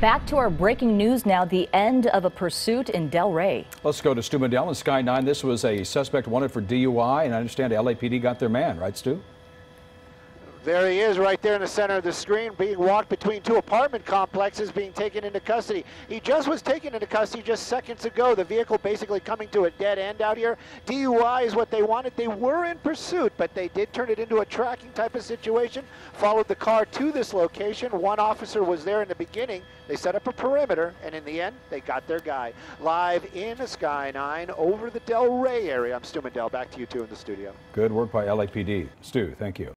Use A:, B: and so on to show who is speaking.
A: Back to our breaking news now, the end of a pursuit in Del Rey.
B: Let's go to Stu Mundel and Sky 9. This was a suspect wanted for DUI, and I understand LAPD got their man, right, Stu?
C: There he is right there in the center of the screen being walked between two apartment complexes being taken into custody. He just was taken into custody just seconds ago. The vehicle basically coming to a dead end out here. DUI is what they wanted. They were in pursuit, but they did turn it into a tracking type of situation. Followed the car to this location. One officer was there in the beginning. They set up a perimeter, and in the end, they got their guy. Live in Sky 9 over the Del Rey area. I'm Stu Mundel. Back to you two in the studio.
B: Good work by LAPD. Stu, thank you.